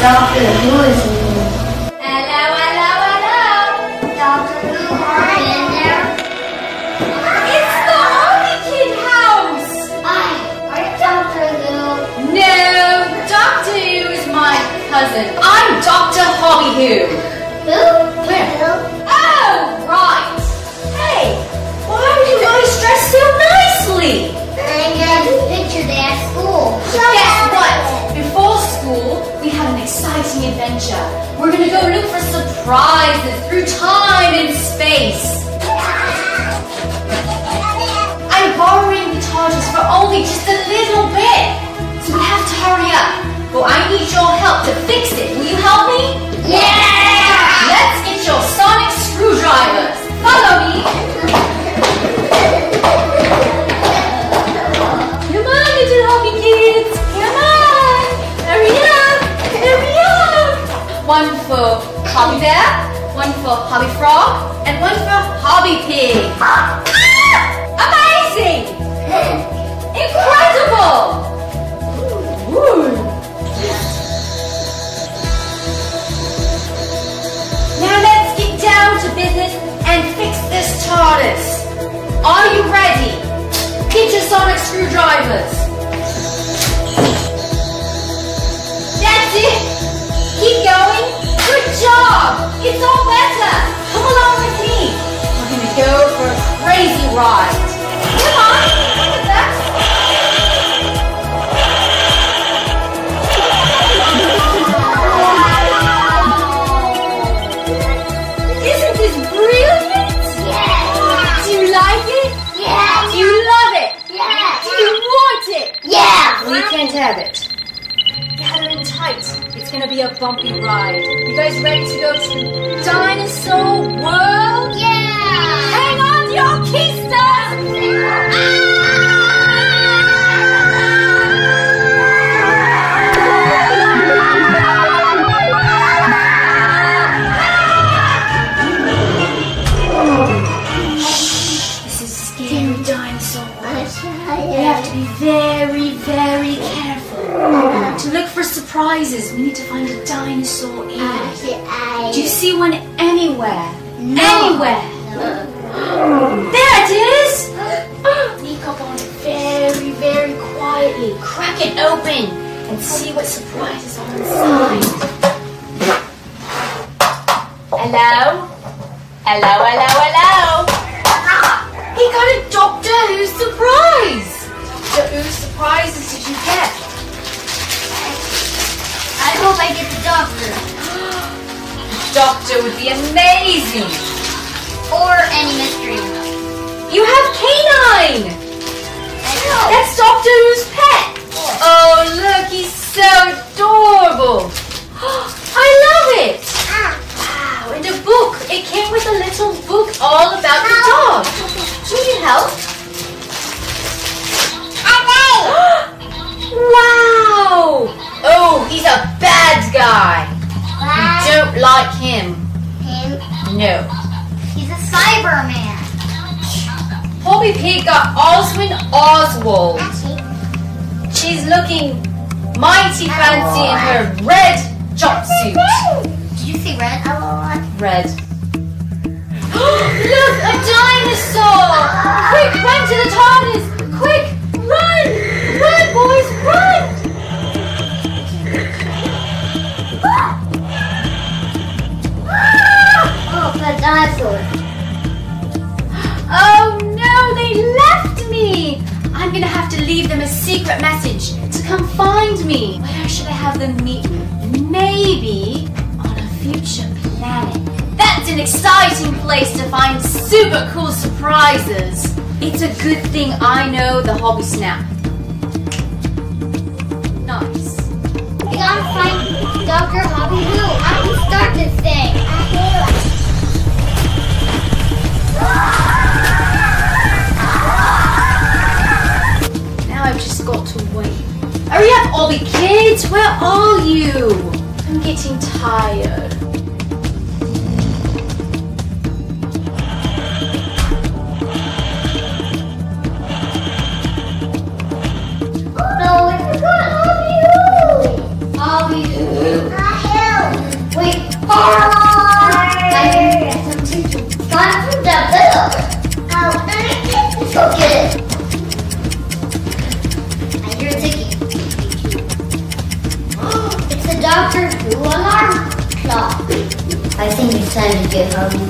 Doctor Who is here. Hello, hello, hello. Doctor Who? It's the Kid house. Hi, are you Doctor Who? No, Doctor Who is my cousin. I'm Doctor Hobby. Who? Hobby Bear, one for Hobby Frog, and one for Hobby Pig. Ah! Amazing! Incredible! Now let's get down to business and fix this TARDIS. Are you ready? Get your sonic screwdrivers. Job. It's all better. Come along with me. We're gonna go for a crazy ride. Come on. Ear. Do you see one anywhere? Anywhere? There it is! Sneak up on it very, very quietly. Crack it open and see what surprises are inside. Hello? Hello, hello, hello! He got a Doctor Who surprise! Doctor Who surprises did you get? I hope I get the doctor. Doctor would be amazing! Or any mystery. You have K-9! I know. That's Doctor Who's pet! Oh, look, he's so adorable! I love it! Wow, and a book! It came with a little book all about the dog. Need help? Hobby Pig got Oswin Oswald. She's looking mighty fancy in her red jumpsuit. Did you see red? Red. Look, a dinosaur! Quick, place to find super cool surprises. It's a good thing I know the hobby snap. Nice. We gotta find Dr. Hobby Who. I can start this thing. Now I've just got to wait. Hurry up, the kids! Where are you? I'm getting tired. Doctor Who alarm clock. I think it's time to get Who.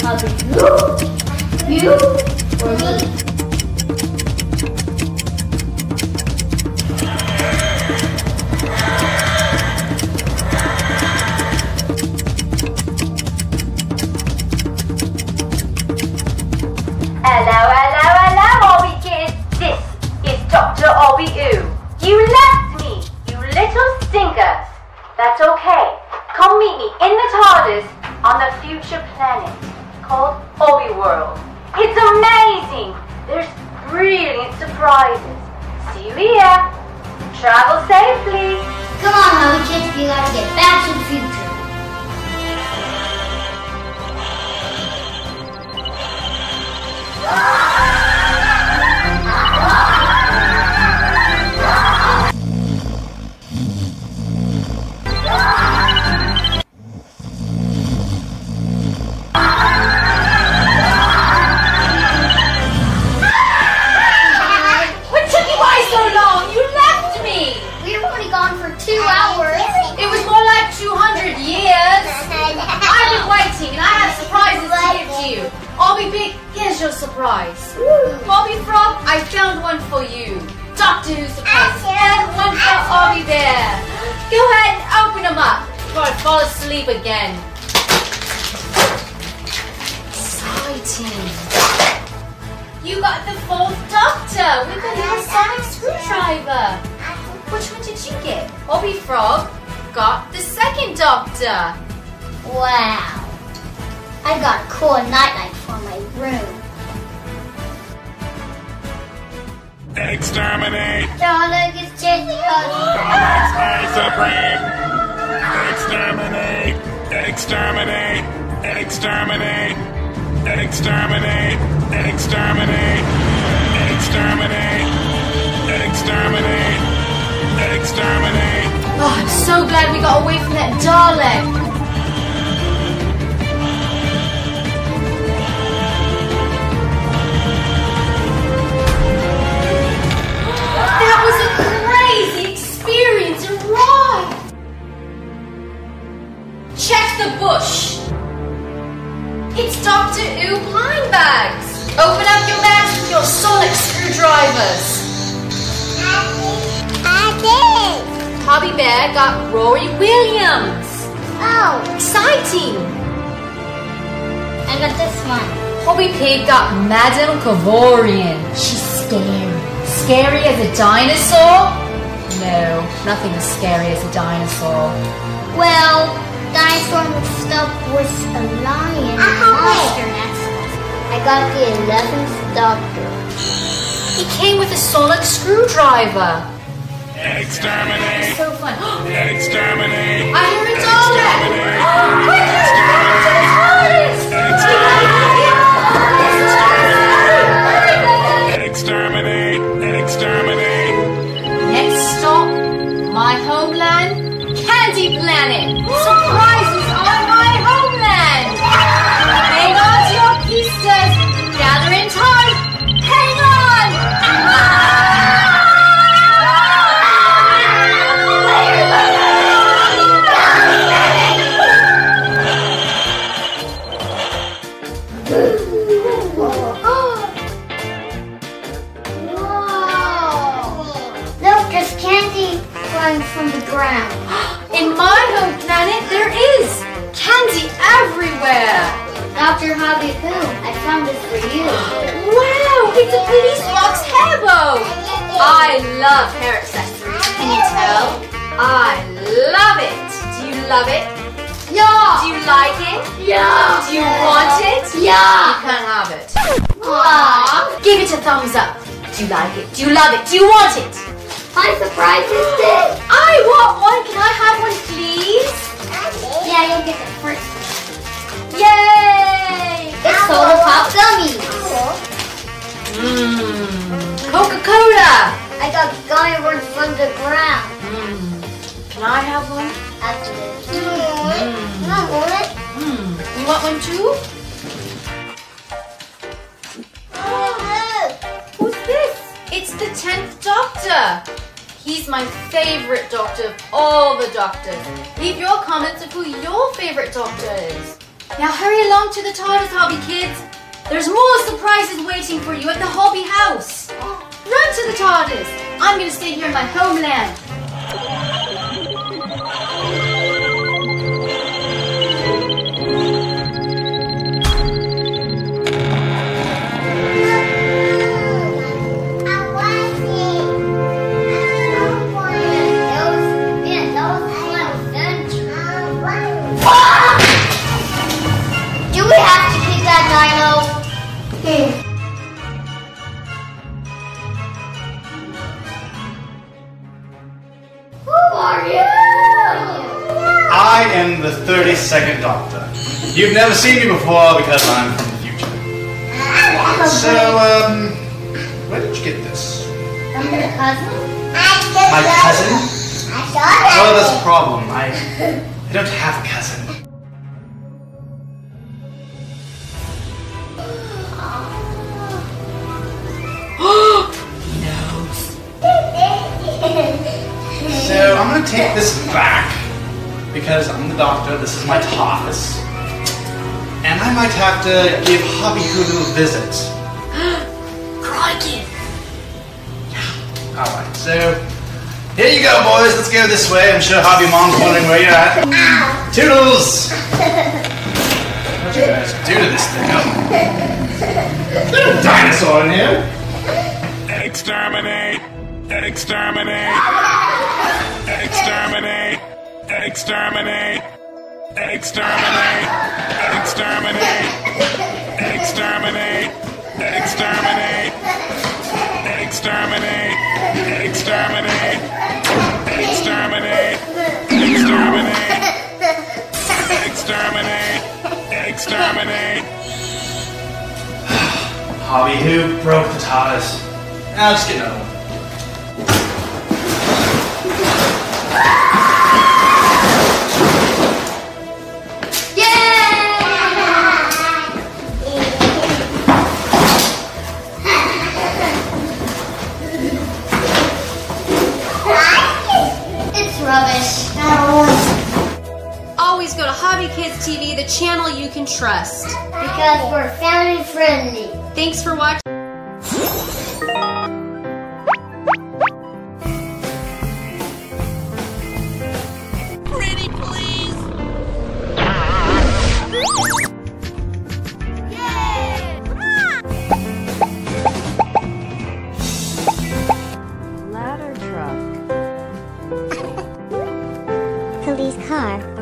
Hobby Who? You or me? 18 and I have surprises to give to you. Hobby Pig, here's your surprise. Hobby Frog, I found one for you. Doctor Who surprise and one for Hobby Bear. Go ahead and open them up before I fall asleep again. Exciting. You got the fourth Doctor. We got a sonic screwdriver. Which one did you get? Hobby Frog got the second Doctor. Wow. I got a cool nightlight for my room. Exterminate! Donna is chasing us. Comics are supreme! Exterminate! Exterminate! Exterminate! Exterminate! Exterminate! Exterminate! Exterminate! Exterminate! Oh, I'm so glad we got away from that Dalek. Bags. Open up your bags with your sonic screwdrivers. I did. Hobby Bear got Rory Williams. Oh, Exciting. I got this one. Hobby Pig got Madame Kovarian. She's scary. Scary as a dinosaur? No, nothing as scary as a dinosaur. Well, dinosaur mixed up with a lion uh-huh. Got the 11th Doctor. He came with a sonic screwdriver. Exterminate! So fun. Exterminate! I hear a Dalek! Oh, quick, let's get from the ground. In my home planet, there is candy everywhere. Dr. Hobby Poo, I found this for you. Wow, it's a police box hair bow. I love hair accessories. Can you tell? I love it. Do you love it? Yeah! Do you like it? Yeah! Do you want it? Yeah! You can have it. Aww! Give it a thumbs up. Do you like it? Do you love it? Do you want it? My surprise is this! I want one. Can I have one, please? Yeah, you'll get it first. Yay! It's Soda Pop Gummies. Mmm. Coca-Cola. I got gummy worms from the ground. Mmm. Can I have one? After this. Mm. Mm. Mmm. You want one too? Who's this? It's the 10th Doctor. He's my favorite Doctor of all the Doctors. Leave your comments of who your favorite Doctor is. Now hurry along to the TARDIS, Hobby Kids. There's more surprises waiting for you at the Hobby House. Run to the TARDIS. I'm going to stay here in my homeland. I am the 32nd Doctor. You've never seen me before because I'm from the future. So, um, where did you get this? I'm your cousin. My cousin? Well, that's a problem. I, I don't have a cousin. So, I'm gonna take this back because I'm the doctor, this is my TARDIS. And I might have to give Hobby Who a little visit. Crikey. Alright, so here you go, boys. Let's go this way. I'm sure Hobby Mom's wondering where you're at. Toodles! What you guys do to this thing? Oh. Little dinosaur in here. Exterminate! Exterminate! Exterminate! Exterminate! Exterminate! Exterminate! Exterminate! Exterminate! Exterminate! Exterminate! Exterminate! Exterminate! Exterminate! Exterminate! Hobby Who broke the TARDIS. I'll just get another one. Rubbish. Always go to Hobby Kids TV, the channel you can trust. Because we're family friendly. Thanks for watching. Bobby's car.